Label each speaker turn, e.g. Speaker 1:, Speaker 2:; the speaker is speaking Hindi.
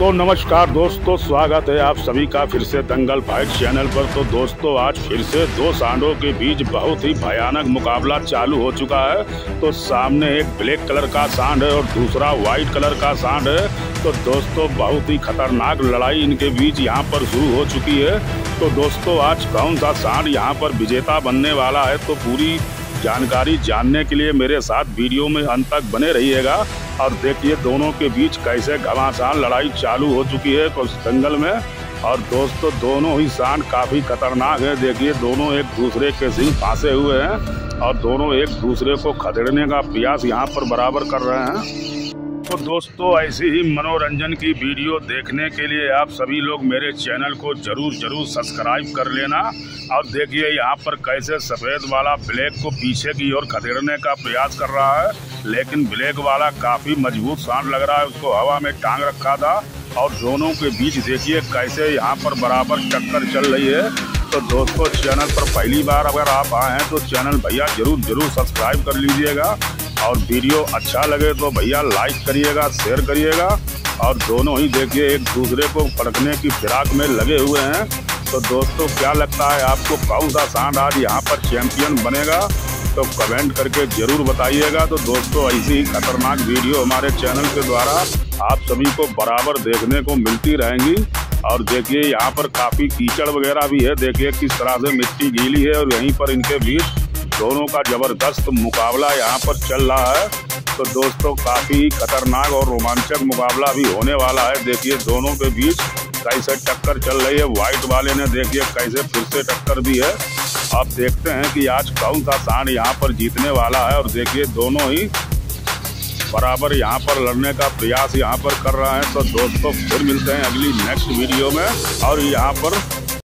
Speaker 1: तो नमस्कार दोस्तों, स्वागत है आप सभी का फिर से दंगल फाइट चैनल पर। तो दोस्तों, आज फिर से दो सांडों के बीच बहुत ही भयानक मुकाबला चालू हो चुका है। तो सामने एक ब्लैक कलर का सांड है और दूसरा व्हाइट कलर का सांड है। तो दोस्तों, बहुत ही खतरनाक लड़ाई इनके बीच यहाँ पर शुरू हो चुकी है। तो दोस्तों, आज कौन सा सांड यहाँ पर विजेता बनने वाला है तो पूरी जानकारी जानने के लिए मेरे साथ वीडियो में अंत तक बने रहिएगा। और देखिए दोनों के बीच कैसे घमासान लड़ाई चालू हो चुकी है कुछ जंगल में। और दोस्तों, दोनों ही सांड काफ़ी खतरनाक है। देखिए, दोनों एक दूसरे के सिंह फांसे हुए हैं और दोनों एक दूसरे को खदेड़ने का प्रयास यहाँ पर बराबर कर रहे हैं। तो दोस्तों, ऐसी ही मनोरंजन की वीडियो देखने के लिए आप सभी लोग मेरे चैनल को ज़रूर ज़रूर सब्सक्राइब कर लेना। और देखिए, यहाँ पर कैसे सफ़ेद वाला ब्लैक को पीछे की ओर खदेड़ने का प्रयास कर रहा है। लेकिन ब्लैक वाला काफ़ी मज़बूत सांड लग रहा है, उसको हवा में टांग रखा था। और दोनों के बीच देखिए, कैसे यहाँ पर बराबर टक्कर चल रही है। तो दोस्तों, चैनल पर पहली बार अगर आप आए हैं तो चैनल भैया ज़रूर ज़रूर सब्सक्राइब कर लीजिएगा। और वीडियो अच्छा लगे तो भैया लाइक करिएगा, शेयर करिएगा और दोनों ही देखिए, एक दूसरे को पड़कने की फिराक में लगे हुए हैं। तो दोस्तों, क्या लगता है आपको कौन सा सांड आज यहाँ पर चैंपियन बनेगा? तो कमेंट करके ज़रूर बताइएगा। तो दोस्तों, ऐसी ही खतरनाक वीडियो हमारे चैनल के द्वारा आप सभी को बराबर देखने को मिलती रहेंगी। और देखिए, यहाँ पर काफ़ी कीचड़ वगैरह भी है। देखिए, किस तरह से मिट्टी गीली है और यहीं पर इनके बीच दोनों का ज़बरदस्त मुकाबला यहाँ पर चल रहा है। तो दोस्तों, काफ़ी खतरनाक और रोमांचक मुकाबला भी होने वाला है। देखिए, दोनों के बीच कैसे टक्कर चल रही है। व्हाइट वाले ने देखिए कैसे फिर से टक्कर भी है। आप देखते हैं कि आज कौन सा सांड यहाँ पर जीतने वाला है। और देखिए, दोनों ही बराबर यहाँ पर लड़ने का प्रयास यहाँ पर कर रहे हैं। तो दोस्तों, फिर मिलते हैं अगली नेक्स्ट वीडियो में। और यहाँ पर